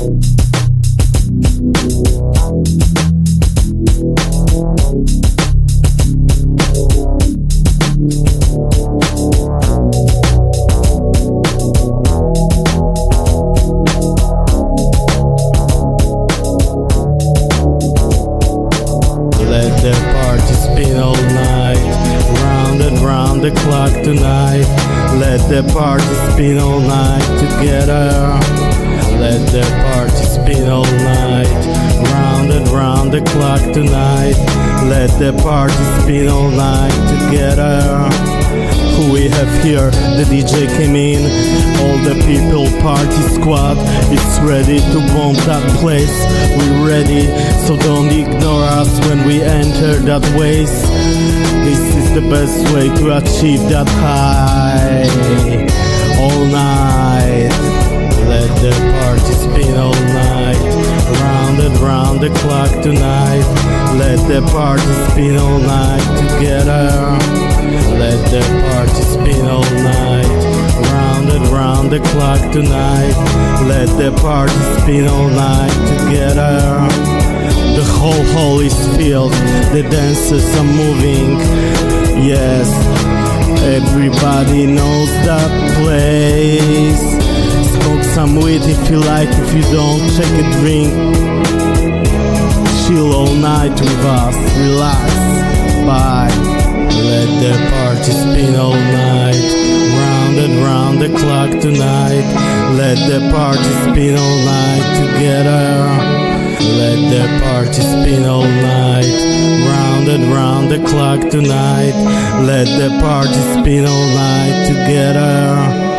Let the party spin all night, round and round the clock tonight. Let the party spin all night together. Let the all night, round and round the clock tonight. Let the party spin all night together. Who we have here? The DJ came in. All the people party squad is ready to bomb that place. we're ready, so don't ignore us when we enter that ways. This is the best way to achieve that high. All night, let the party spin all night. Round and round the clock tonight. Let the party spin all night together. Let the party spin all night. Round and round the clock tonight. Let the party spin all night together. The whole hall is filled, the dancers are moving. Yes, everybody knows that place. Some weed if you like, if you don't, take a drink. Chill all night with us, relax, bye. Let the party spin all night, round and round the clock tonight. Let the party spin all night together. Let the party spin all night, round and round the clock tonight. Let the party spin all night together.